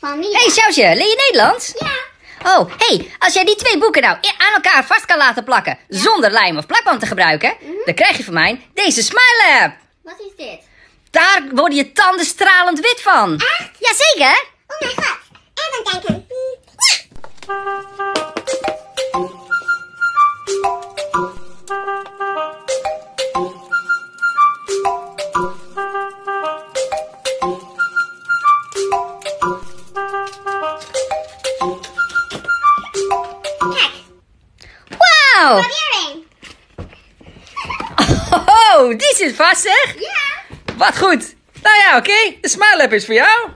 Van Mia. Hé, hey, Sjousje, leer je Nederlands? Ja. Oh, hé, hey, als jij die twee boeken nou i- aan elkaar vast kan laten plakken... zonder lijm of plakband te gebruiken... dan krijg je van mij deze Smile Lab. Wat is dit? Daar worden je tanden stralend wit van. Echt? Jazeker. Earring. Oh, die zit vast, zeg. Ja. Wat goed. Nou ja, oké. De Smile Lab is voor jou.